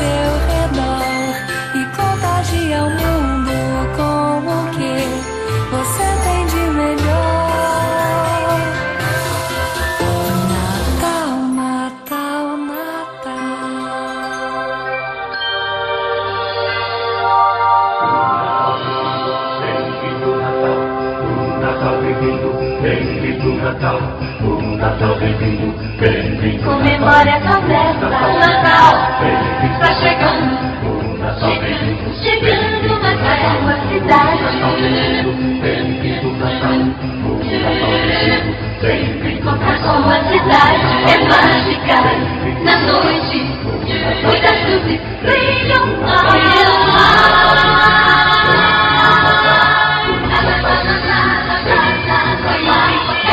feel Bem-vindo Natal, um Natal bem-vindo, bem-vindo Comemora essa festa, o Natal. Está chegando Um Natal bem-vindo, chegando na sua cidade. Natal bem-vindo, bem-vindo Natal, um Natal bem-vindo, bem-vindo Na sua cidade. É mágica, na noite, muitas luzes,